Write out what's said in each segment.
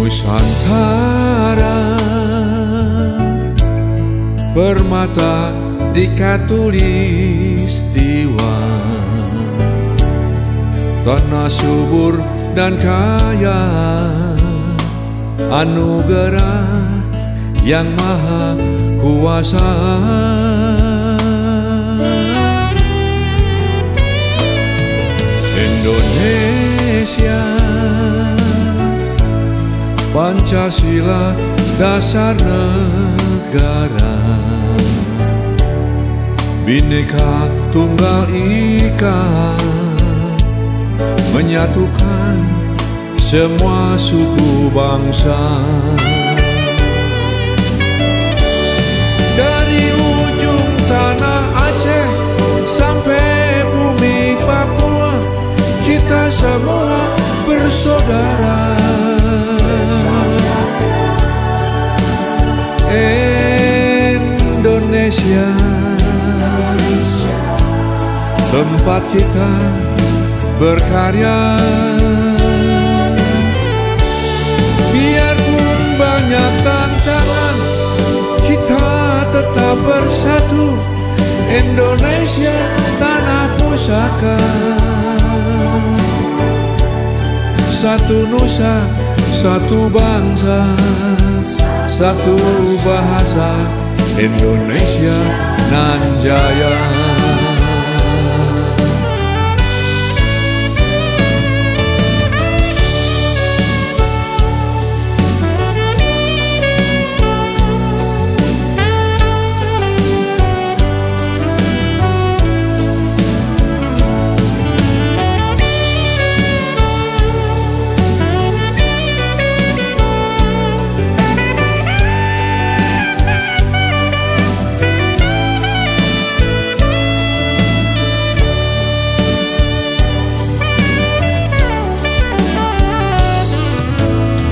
Nusantara. Permata di diwan Tanah subur dan kaya. Anugerah yang maha kuasa. Indonesia. Pancasila dasar negara. Bineka Tunggal Ika Menyatukan semua suku bangsa. Dari ujung tanah Aceh sampai bumi Papua Kita semua bersaudara Indonesia. Tempat kita berkarya. Biarpun banyak tantangan Kita tetap bersatu. Indonesia tanah pusaka. Satu nusa, satu bangsa Satu bahasa Indonesia nan jaya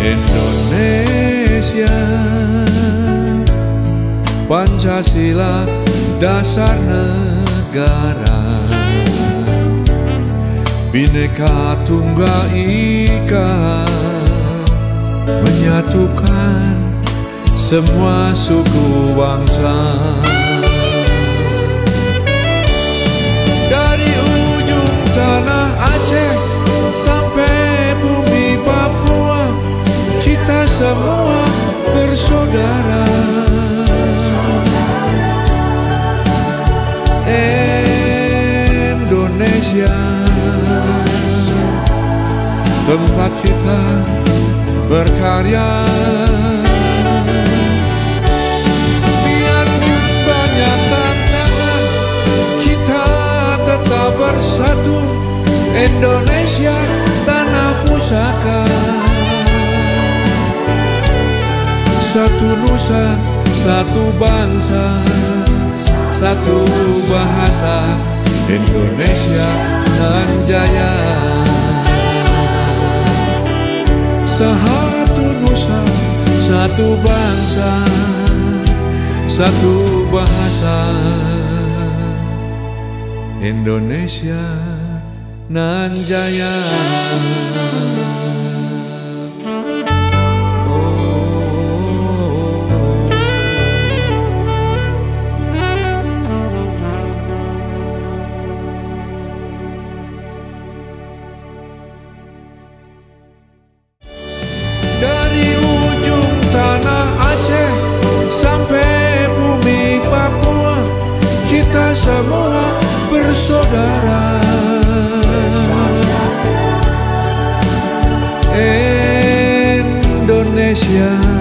Indonesia. Pancasila dasar negara. Bineka Tunggal Ika Menyatukan semua suku bangsa semua bersaudara. Indonesia Tempat kita berkarya. Biarpun banyak tantangan Kita tetap bersatu. Indonesia Satu nusa, satu bangsa Satu bahasa Indonesia nan jaya Satu nusa, satu bangsa Satu bahasa Indonesia nan jaya Indonesia